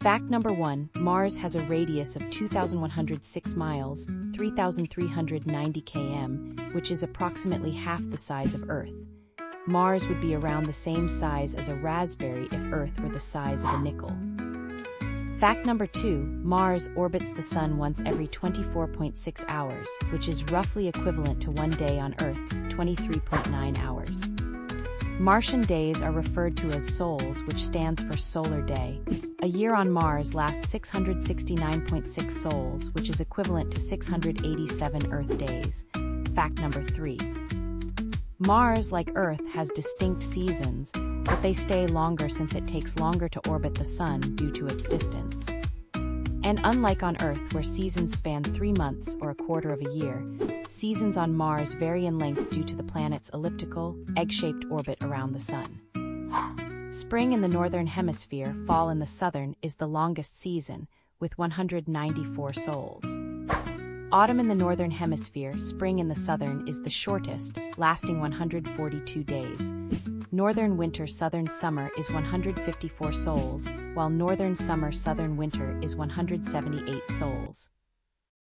Fact number 1 Mars has a radius of 2,106 miles, 3,390 km, which is approximately half the size of Earth. Mars would be around the same size as a raspberry if Earth were the size of a nickel. Fact number 2 Mars orbits the Sun once every 24.6 hours, which is roughly equivalent to one day on Earth, 23.9 hours. Martian days are referred to as sols, which stands for solar day. A year on Mars lasts 669.6 sols, which is equivalent to 687 Earth days. Fact number 3. Mars, like Earth, has distinct seasons, but they stay longer since it takes longer to orbit the Sun due to its distance. And unlike on Earth, where seasons span three months or a quarter of a year, seasons on Mars vary in length due to the planet's elliptical, egg-shaped orbit around the Sun. Spring in the northern hemisphere, fall in the southern is the longest season, with 194 sols. Autumn in the northern hemisphere, spring in the southern is the shortest, lasting 142 days. Northern winter southern summer is 154 sols, while northern summer southern winter is 178 sols.